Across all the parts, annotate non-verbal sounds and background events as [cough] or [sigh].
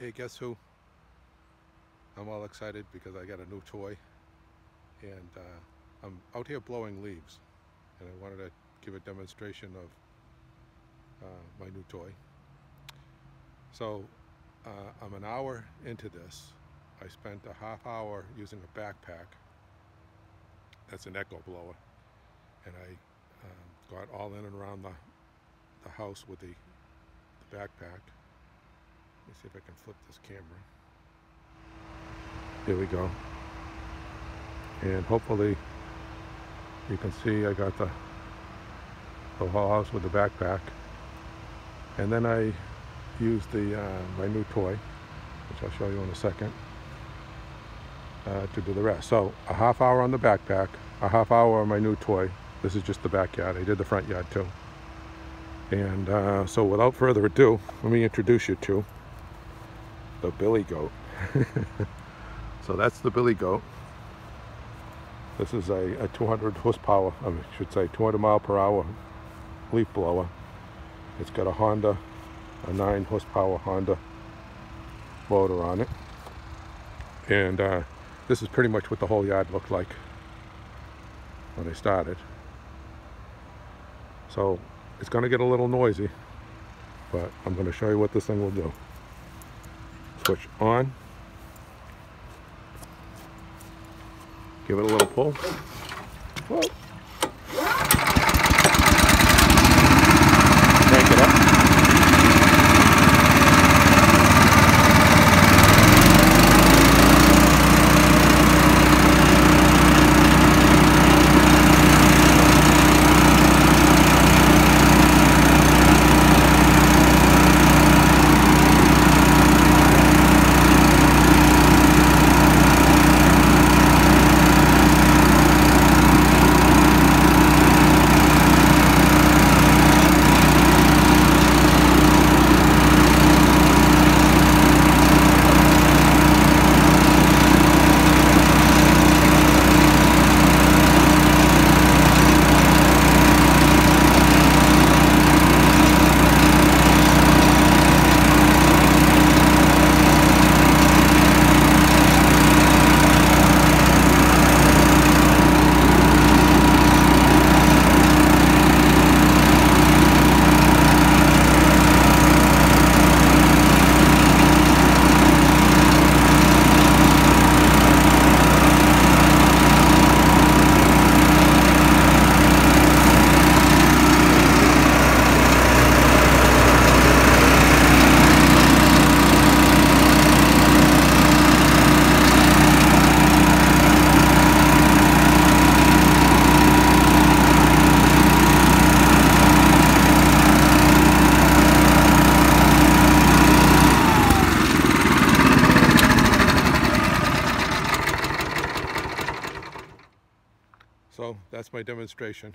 Hey, guess who? I'm all excited because I got a new toy and uh, I'm out here blowing leaves and I wanted to give a demonstration of uh, my new toy. So uh, I'm an hour into this. I spent a half hour using a backpack. That's an echo blower. And I uh, got all in and around the, the house with the, the backpack. Let me see if I can flip this camera. Here we go. And hopefully you can see I got the, the whole house with the backpack. And then I used the uh, my new toy, which I'll show you in a second, uh, to do the rest. So a half hour on the backpack, a half hour on my new toy. This is just the backyard. I did the front yard too. And uh, so without further ado, let me introduce you to the billy goat. [laughs] so that's the billy goat. This is a, a 200 horsepower, I should say 200 mile per hour leaf blower. It's got a Honda, a 9 horsepower Honda motor on it. And uh, this is pretty much what the whole yard looked like when I started. So it's going to get a little noisy, but I'm going to show you what this thing will do. Switch on. Give it a little pull. Whoa. Crank it up. So that's my demonstration.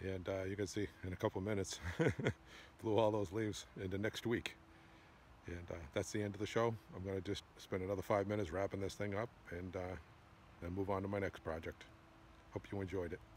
And uh, you can see in a couple minutes, [laughs] blew all those leaves into next week. And uh, that's the end of the show. I'm going to just spend another five minutes wrapping this thing up and uh, then move on to my next project. Hope you enjoyed it.